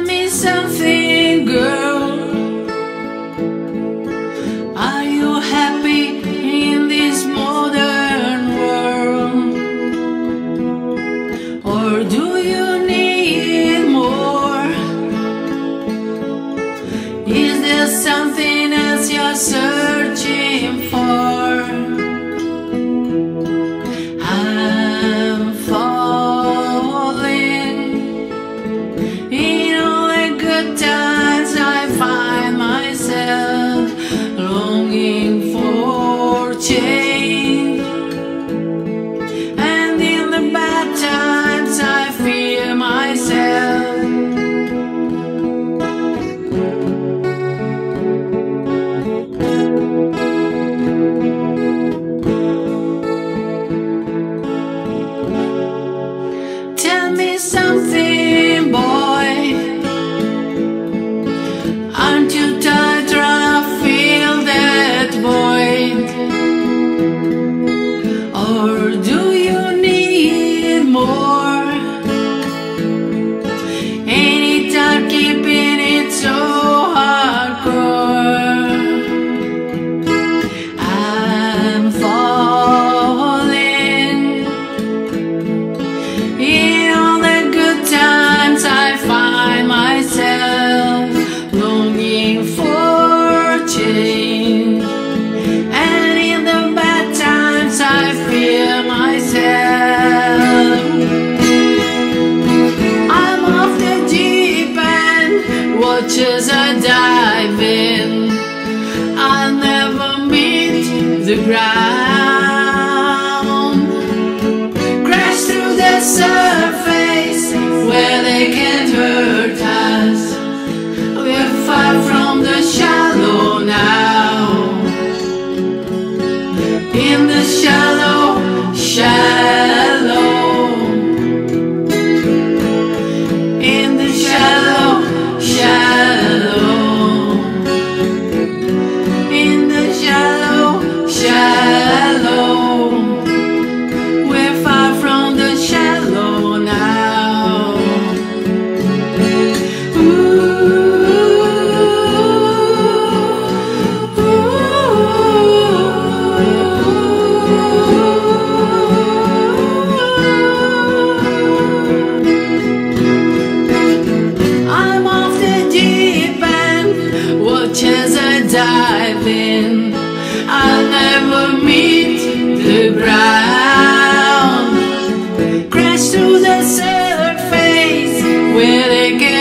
Me something, girl. change. And in the bad times I fear myself. Tell me something. diving. I never meet the ground. Crash through the sun. puede que